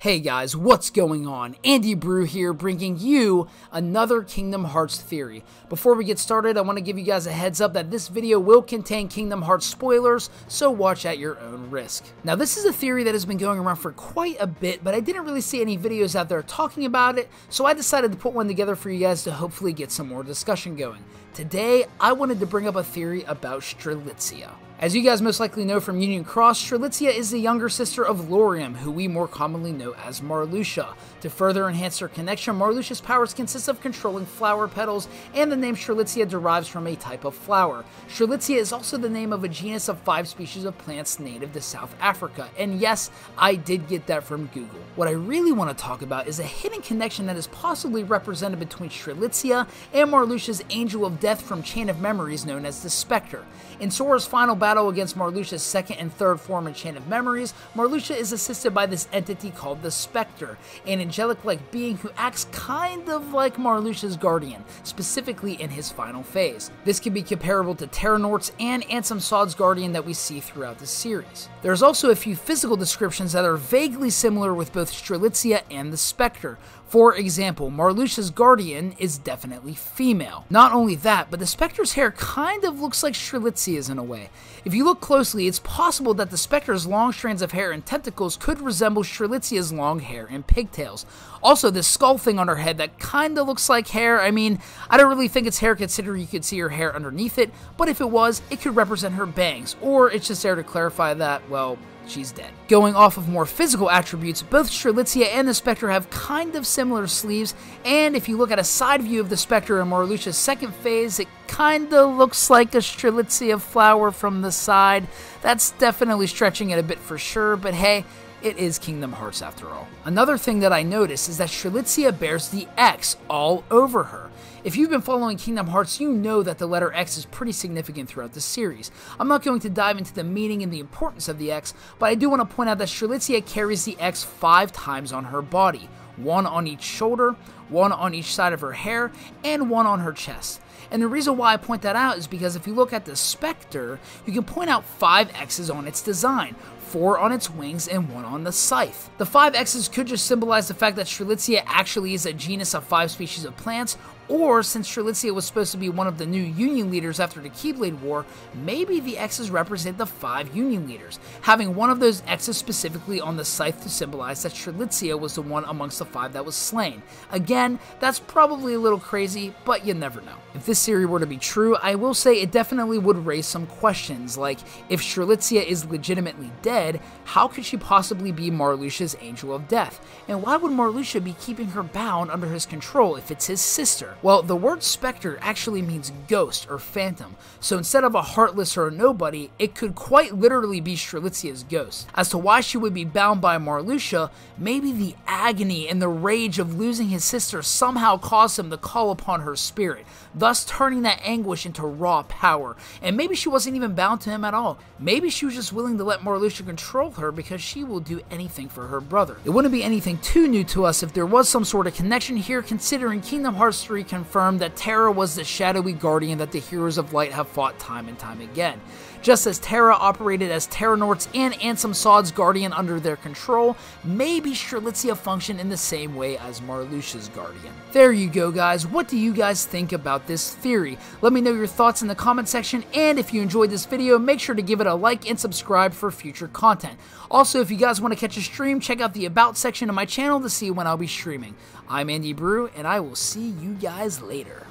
Hey guys, what's going on? Andy Bru here, bringing you another Kingdom Hearts theory. Before we get started, I want to give you guys a heads up that this video will contain Kingdom Hearts spoilers, so watch at your own risk. Now, this is a theory that has been going around for quite a bit, but I didn't really see any videos out there talking about it, so I decided to put one together for you guys to hopefully get some more discussion going. Today, I wanted to bring up a theory about Strelitzia. As you guys most likely know from Union Cross, Strelitzia is the younger sister of Lauriam, who we more commonly know as Marluxia. To further enhance their connection, Marluxia's powers consist of controlling flower petals, and the name Strelitzia derives from a type of flower. Strelitzia is also the name of a genus of five species of plants native to South Africa, and yes, I did get that from Google. What I really want to talk about is a hidden connection that is possibly represented between Strelitzia and Marluxia's Angel of Death from Chain of Memories known as the Spectre. In Sora's final battle, against Marluxia's second and third form in Chain of Memories, Marluxia is assisted by this entity called the Spectre, an angelic-like being who acts kind of like Marluxia's guardian, specifically in his final phase. This can be comparable to Terranort's and Ansem Sod's guardian that we see throughout the series. There's also a few physical descriptions that are vaguely similar with both Strelitzia and the Spectre, for example, Marluxia's guardian is definitely female. Not only that, but the Spectre's hair kind of looks like Strelitzia's in a way. If you look closely, it's possible that the Spectre's long strands of hair and tentacles could resemble Strelitzia's long hair and pigtails. Also, this skull thing on her head that kinda looks like hair, I mean, I don't really think it's hair considering you could see her hair underneath it, but if it was, it could represent her bangs, or it's just there to clarify that, well, she's dead. Going off of more physical attributes, both Strelitzia and the Spectre have kind of similar sleeves, and if you look at a side view of the Spectre in Marluxia's second phase, it kinda looks like a Strelitzia flower from the side. That's definitely stretching it a bit for sure, but hey, it is Kingdom Hearts after all. Another thing that I noticed is that Strelitzia bears the X all over her. If you've been following Kingdom Hearts, you know that the letter X is pretty significant throughout the series. I'm not going to dive into the meaning and the importance of the X, but I do want to point out that Strelitzia carries the X five times on her body one on each shoulder, one on each side of her hair, and one on her chest. And the reason why I point that out is because if you look at the Spectre, you can point out five X's on its design, four on its wings, and one on the scythe. The five X's could just symbolize the fact that Strelitzia actually is a genus of five species of plants, or, since Strelitzia was supposed to be one of the new Union leaders after the Keyblade War, maybe the X's represent the five Union leaders, having one of those X's specifically on the scythe to symbolize that Strelitzia was the one amongst the five that was slain. Again, that's probably a little crazy, but you never know. If this theory were to be true, I will say it definitely would raise some questions, like if Strelitzia is legitimately dead, how could she possibly be Marluxia's Angel of Death? And why would Marluxia be keeping her bound under his control if it's his sister? Well, the word specter actually means ghost or phantom, so instead of a heartless or a nobody, it could quite literally be Strelitzia's ghost. As to why she would be bound by Marluxia, maybe the agony and the rage of losing his sister somehow caused him to call upon her spirit, thus turning that anguish into raw power. And maybe she wasn't even bound to him at all. Maybe she was just willing to let Marluxia control her because she will do anything for her brother. It wouldn't be anything too new to us if there was some sort of connection here considering Kingdom Hearts 3 confirmed that Terra was the shadowy guardian that the Heroes of Light have fought time and time again. Just as Terra operated as Terranort's and Ansem Sod's guardian under their control, maybe Strelitzia functioned in the same way as Marluxia's guardian. There you go guys, what do you guys think about this theory? Let me know your thoughts in the comment section, and if you enjoyed this video, make sure to give it a like and subscribe for future content. Also, if you guys want to catch a stream, check out the About section of my channel to see when I'll be streaming. I'm Andy Bru, and I will see you guys later.